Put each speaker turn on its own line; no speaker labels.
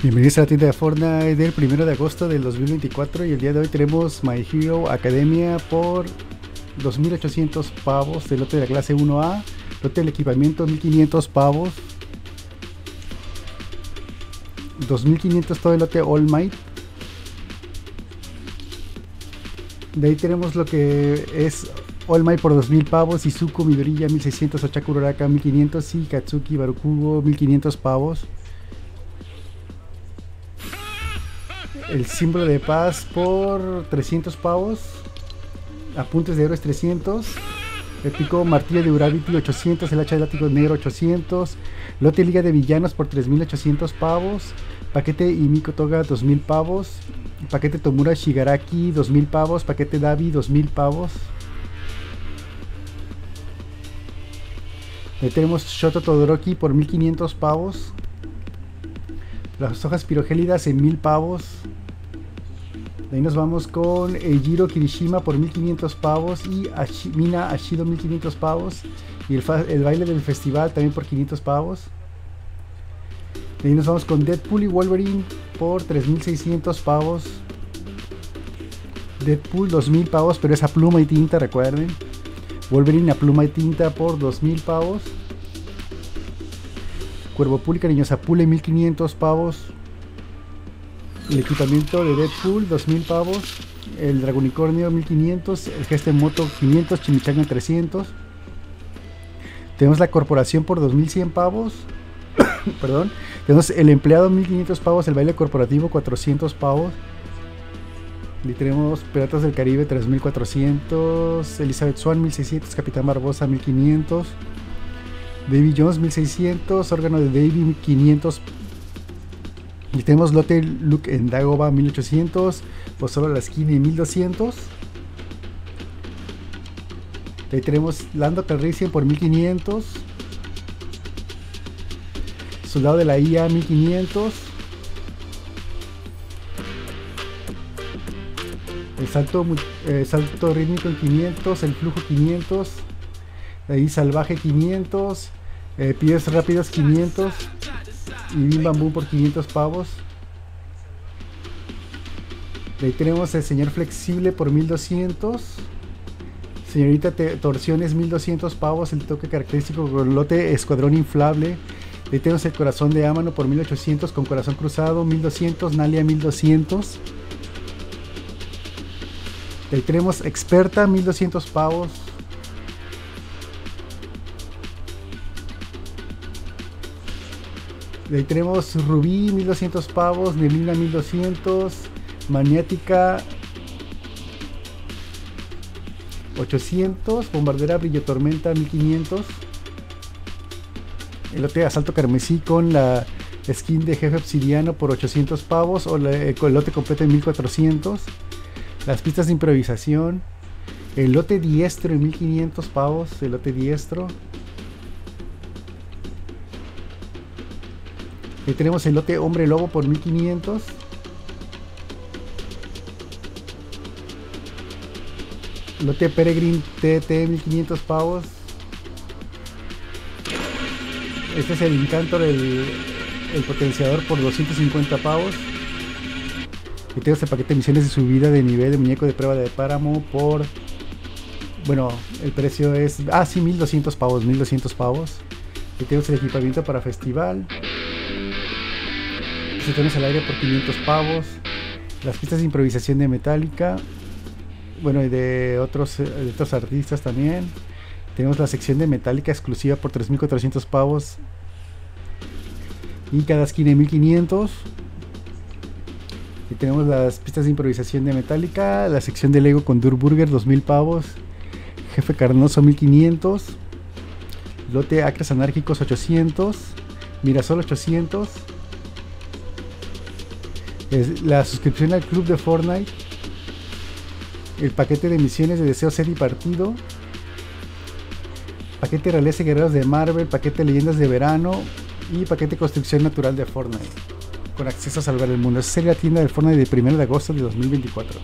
Bienvenidos a la tienda de Fortnite del 1 de agosto del 2024 y el día de hoy tenemos My Hero Academia por 2800 pavos del lote de la clase 1A, lote del equipamiento 1500 pavos, 2500 todo el lote All Might. De ahí tenemos lo que es All Might por 2000 pavos, Izuku Midoriya 1600, Ochaku Uraraka 1500 y Katsuki Barukugo 1500 pavos. el símbolo de paz por 300 pavos. Apuntes de héroes 300. El pico martillo de Uravity 800. El hacha de látigo negro 800. Lote liga de villanos por 3800 pavos. Paquete Imiko Toga 2000 pavos. Paquete Tomura Shigaraki 2000 pavos. Paquete Davi 2000 pavos. Ahí tenemos Shoto Todoroki por 1500 pavos. Las hojas pirogélidas en 1000 pavos. De ahí nos vamos con Eijiro Kirishima por 1500 pavos y Mina Ashido 1500 pavos. Y el, baile del festival también por 500 pavos. Ahí nos vamos con Deadpool y Wolverine por 3600 pavos. Deadpool 2000 pavos, pero es a pluma y tinta, recuerden. Wolverine a pluma y tinta por 2000 pavos. Cuervo Pool y Cariñosa Pule 1500 pavos el equipamiento de Deadpool 2000 pavos, el Dragonicornio 1500, el Geste Moto 500, Chimichanga 300. Tenemos la corporación por 2100 pavos. Perdón. Tenemos el empleado 1500 pavos, el baile corporativo 400 pavos. Y tenemos Piratas del Caribe 3400, Elizabeth Swan 1600, Capitán Barbosa 1500, Davy Jones 1600, órgano de Davy 500 y tenemos lote Luke en Dagoba 1800, pues solo la skin 1200. Ahí tenemos Lando Calrissian por 1500. Soldado de la IA 1500. El salto, eh, salto rítmico en 500, el flujo 500. ahí salvaje 500. Eh, pies rápidos 500 y Bim Bambú por 500 pavos. ahí tenemos el señor flexible por 1200. Señorita Torsiones 1200 pavos. El toque característico con lote escuadrón inflable. Tenemos el corazón de Amano por 1800 con corazón cruzado 1200. Nalia 1200. ahí tenemos experta 1200 pavos. ahí tenemos Rubí 1200 pavos, Neblina 1200, Maniática 800, Bombardera Brillo Tormenta 1500. El lote de Asalto Carmesí con la skin de jefe obsidiano por 800 pavos o el lote completo en 1400. Las pistas de improvisación. El lote diestro en 1500 pavos. El lote diestro. Ahí tenemos el lote Hombre Lobo por 1500. Lote Peregrine TT 1500 pavos. Este es el encanto del el potenciador por 250 pavos. Y tengo este paquete de misiones de subida de nivel de muñeco de prueba de páramo por. Bueno, el precio es. Ah, sí, 1200 pavos, 1200 pavos. Y tenemos el equipamiento para festival tenemos al aire por 500 pavos. Las pistas de improvisación de Metallica. Bueno, y de otros, de otros artistas también. Tenemos la sección de Metallica exclusiva por 3400 pavos. Y cada esquina 1500. Y tenemos las pistas de improvisación de Metallica. La sección de Lego con Durburger 2000 pavos. Jefe Carnoso 1500. Lote Acres Anárquicos 800. Mirasol 800 la suscripción al club de Fortnite, el paquete de misiones de deseo ser y partido, paquete realeza guerreros de Marvel, paquete leyendas de verano y paquete construcción natural de Fortnite con acceso a salvar el mundo. Esa sería la tienda de Fortnite del 1 de agosto de 2024.